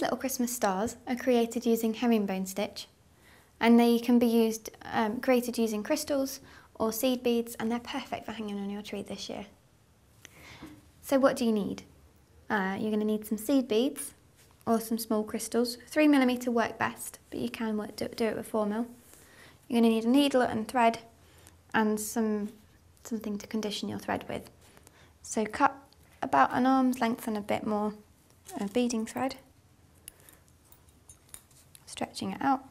these little Christmas stars are created using herringbone stitch and they can be used, um, created using crystals or seed beads and they're perfect for hanging on your tree this year. So what do you need? Uh, you're going to need some seed beads or some small crystals. 3mm work best, but you can work, do, do it with 4mm. You're going to need a needle and thread and some something to condition your thread with. So cut about an arm's length and a bit more of beading thread, stretching it out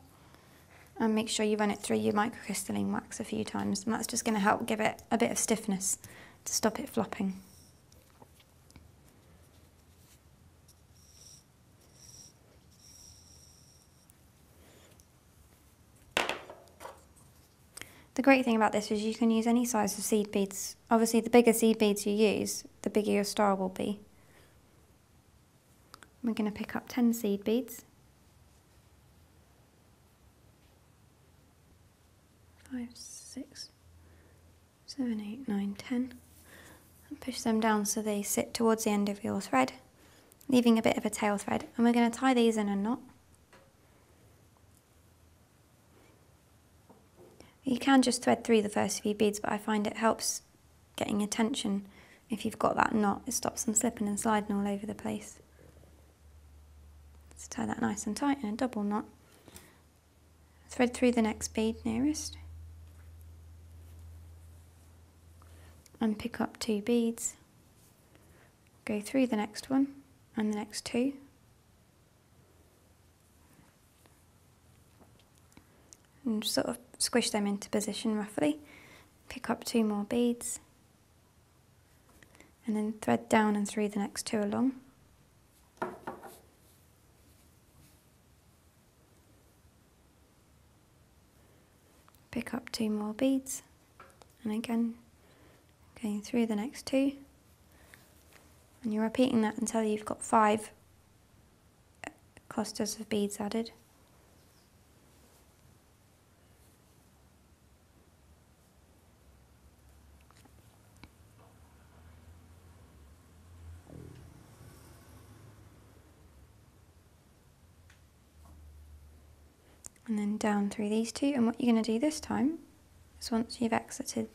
and make sure you run it through your microcrystalline wax a few times and that's just going to help give it a bit of stiffness to stop it flopping. The great thing about this is you can use any size of seed beads. Obviously the bigger seed beads you use, the bigger your star will be. We're going to pick up 10 seed beads. Five, six, seven, eight, nine, ten. And push them down so they sit towards the end of your thread, leaving a bit of a tail thread. And we're going to tie these in a knot. You can just thread through the first few beads, but I find it helps getting attention if you've got that knot. It stops them slipping and sliding all over the place. Let's tie that nice and tight in a double knot. Thread through the next bead nearest. And pick up two beads. Go through the next one and the next two. And sort of squish them into position roughly. Pick up two more beads and then thread down and through the next two along. Pick up two more beads and again going through the next two and you're repeating that until you've got five uh, clusters of beads added. and then down through these two and what you're going to do this time is once you've exited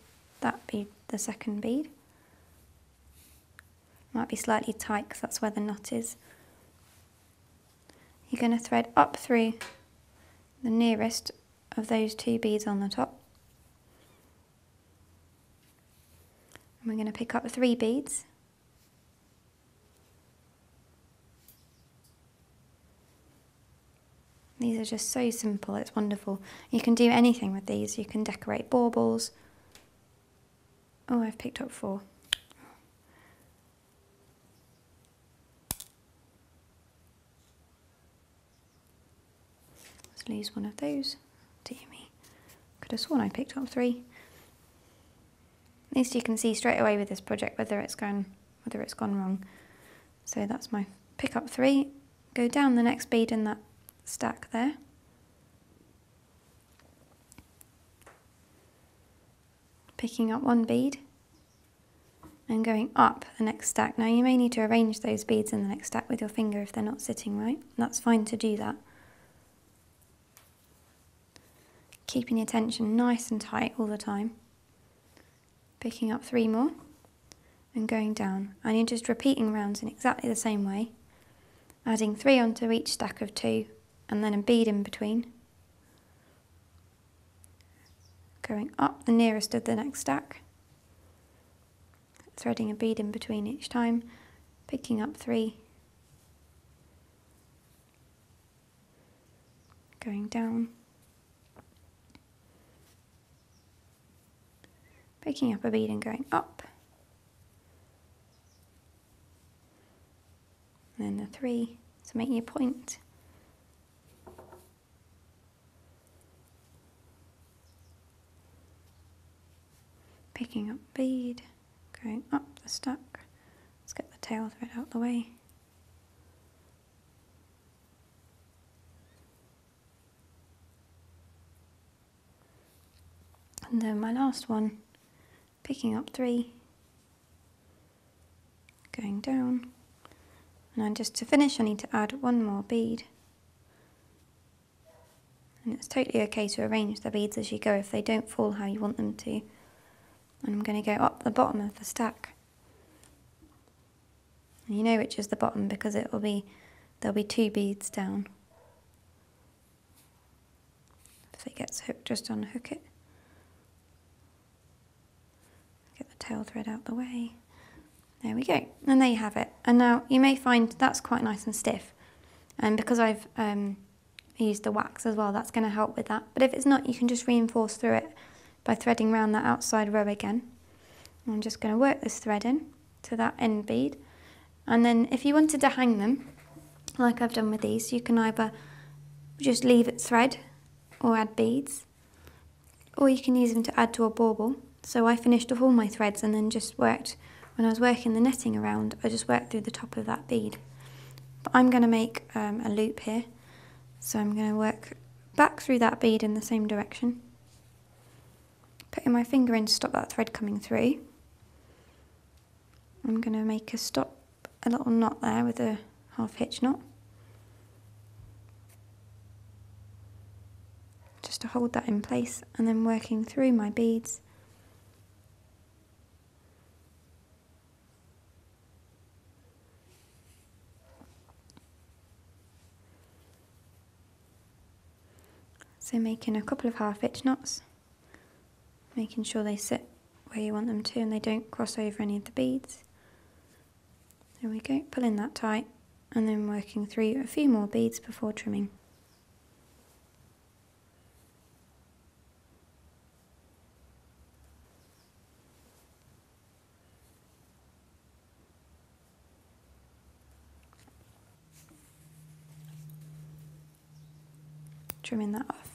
that bead, the second bead might be slightly tight because that's where the knot is you're going to thread up through the nearest of those two beads on the top and we're going to pick up three beads These are just so simple, it's wonderful. You can do anything with these. You can decorate baubles. Oh, I've picked up four. Let's lose one of those. Dear me. Could have sworn I picked up three. At least you can see straight away with this project whether it's gone whether it's gone wrong. So that's my pick up three. Go down the next bead in that stack there. Picking up one bead and going up the next stack. Now you may need to arrange those beads in the next stack with your finger if they're not sitting right. That's fine to do that. Keeping your tension nice and tight all the time. Picking up three more and going down. And you're just repeating rounds in exactly the same way. Adding three onto each stack of two and then a bead in between. Going up. The nearest of the next stack, threading a bead in between each time, picking up three, going down, picking up a bead and going up, and then the three. To make your point. Picking up bead, going up the stack. Let's get the tail thread out of the way. And then my last one, picking up three, going down, And then just to finish, I need to add one more bead. And it's totally okay to arrange the beads as you go if they don't fall how you want them to. And I'm going to go up the bottom of the stack. And you know which is the bottom because it will be there'll be two beads down. If it gets hooked, just unhook it. Get the tail thread out the way. There we go. And there you have it. And now you may find that's quite nice and stiff. And because I've um, used the wax as well, that's going to help with that. But if it's not, you can just reinforce through it by threading around that outside row again. I'm just going to work this thread in to that end bead. And then if you wanted to hang them, like I've done with these, you can either just leave it thread or add beads, or you can use them to add to a bauble. So I finished off all my threads and then just worked, when I was working the netting around, I just worked through the top of that bead. But I'm going to make um, a loop here, so I'm going to work back through that bead in the same direction, putting my finger in to stop that thread coming through. I'm going to make a stop, a little knot there with a half hitch knot. Just to hold that in place and then working through my beads. So making a couple of half hitch knots, making sure they sit where you want them to and they don't cross over any of the beads. There we go, pulling that tight and then working through a few more beads before trimming. Trimming that off.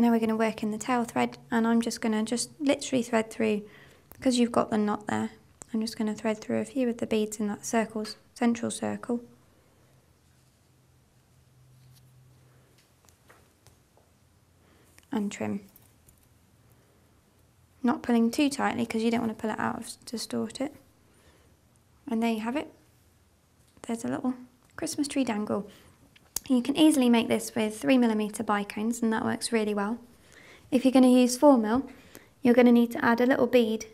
And now we're going to work in the tail thread and I'm just going to just literally thread through because you've got the knot there. I'm just going to thread through a few of the beads in that circles, central circle. And trim. Not pulling too tightly because you don't want to pull it out to distort it. And there you have it. There's a little Christmas tree dangle. You can easily make this with 3mm bicones and that works really well. If you're going to use 4mm, you're going to need to add a little bead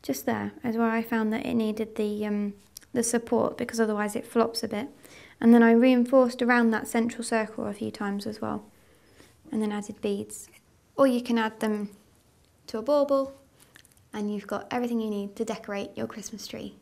just there is where I found that it needed the, um, the support because otherwise it flops a bit. And then I reinforced around that central circle a few times as well and then added beads. Or you can add them to a bauble and you've got everything you need to decorate your Christmas tree.